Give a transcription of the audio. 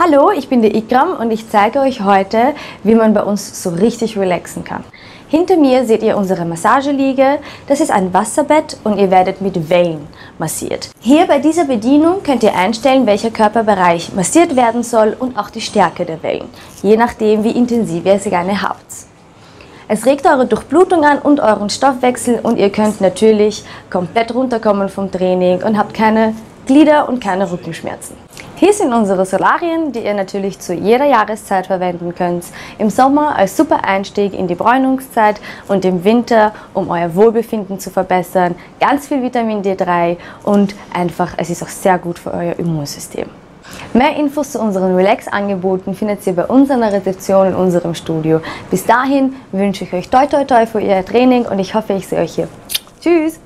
Hallo, ich bin der Ikram und ich zeige euch heute, wie man bei uns so richtig relaxen kann. Hinter mir seht ihr unsere Massageliege. Das ist ein Wasserbett und ihr werdet mit Wellen massiert. Hier bei dieser Bedienung könnt ihr einstellen, welcher Körperbereich massiert werden soll und auch die Stärke der Wellen, je nachdem, wie intensiv ihr sie gerne habt. Es regt eure Durchblutung an und euren Stoffwechsel und ihr könnt natürlich komplett runterkommen vom Training und habt keine Glieder und keine Rückenschmerzen. Hier sind unsere Solarien, die ihr natürlich zu jeder Jahreszeit verwenden könnt. Im Sommer als super Einstieg in die Bräunungszeit und im Winter, um euer Wohlbefinden zu verbessern. Ganz viel Vitamin D3 und einfach, es ist auch sehr gut für euer Immunsystem. Mehr Infos zu unseren Relax-Angeboten findet ihr bei uns an der Rezeption in unserem Studio. Bis dahin wünsche ich euch toi toi toi für euer Training und ich hoffe, ich sehe euch hier. Tschüss!